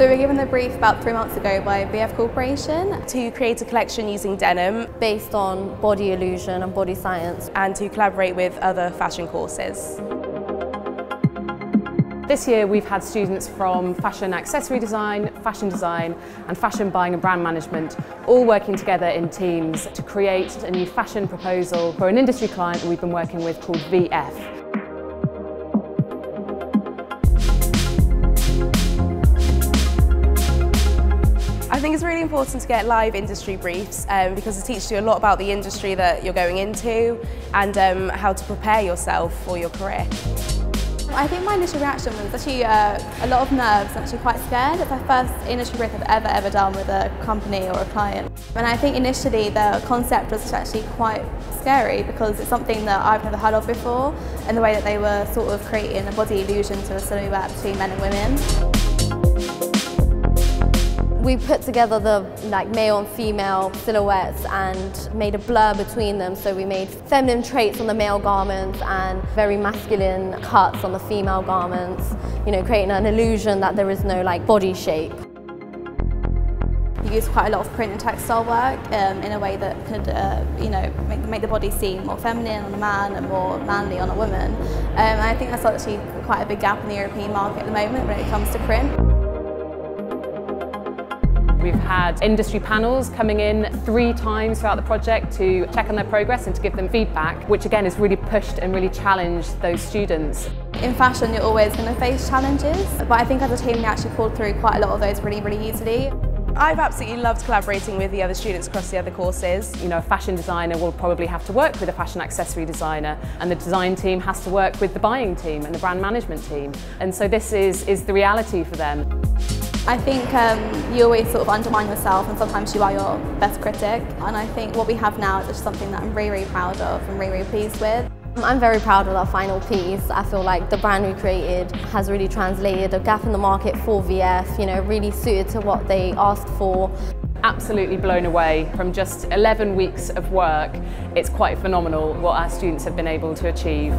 So we were given the brief about three months ago by VF Corporation to create a collection using denim based on body illusion and body science and to collaborate with other fashion courses. This year we've had students from fashion accessory design, fashion design and fashion buying and brand management all working together in teams to create a new fashion proposal for an industry client we've been working with called VF. I think it's really important to get live industry briefs um, because it teaches you a lot about the industry that you're going into and um, how to prepare yourself for your career. I think my initial reaction was actually uh, a lot of nerves actually quite scared. It's my first industry brief I've ever, ever done with a company or a client. And I think initially the concept was actually quite scary because it's something that I've never heard of before and the way that they were sort of creating a body illusion to a silhouette between men and women. We put together the like male and female silhouettes and made a blur between them. So we made feminine traits on the male garments and very masculine cuts on the female garments, you know, creating an illusion that there is no like body shape. We use quite a lot of print and textile work um, in a way that could, uh, you know, make, make, the body seem more feminine on a man and more manly on a woman. Um, I think that's actually quite a big gap in the European market at the moment when it comes to print. We've had industry panels coming in three times throughout the project to check on their progress and to give them feedback, which again has really pushed and really challenged those students. In fashion, you're always going to face challenges, but I think as a team we actually pulled through quite a lot of those really, really easily. I've absolutely loved collaborating with the other students across the other courses. You know, a fashion designer will probably have to work with a fashion accessory designer and the design team has to work with the buying team and the brand management team. And so this is, is the reality for them. I think um, you always sort of undermine yourself and sometimes you are your best critic and I think what we have now is just something that I'm really, really proud of and really, really pleased with. I'm very proud of our final piece. I feel like the brand we created has really translated a gap in the market for VF, you know, really suited to what they asked for. Absolutely blown away from just 11 weeks of work. It's quite phenomenal what our students have been able to achieve.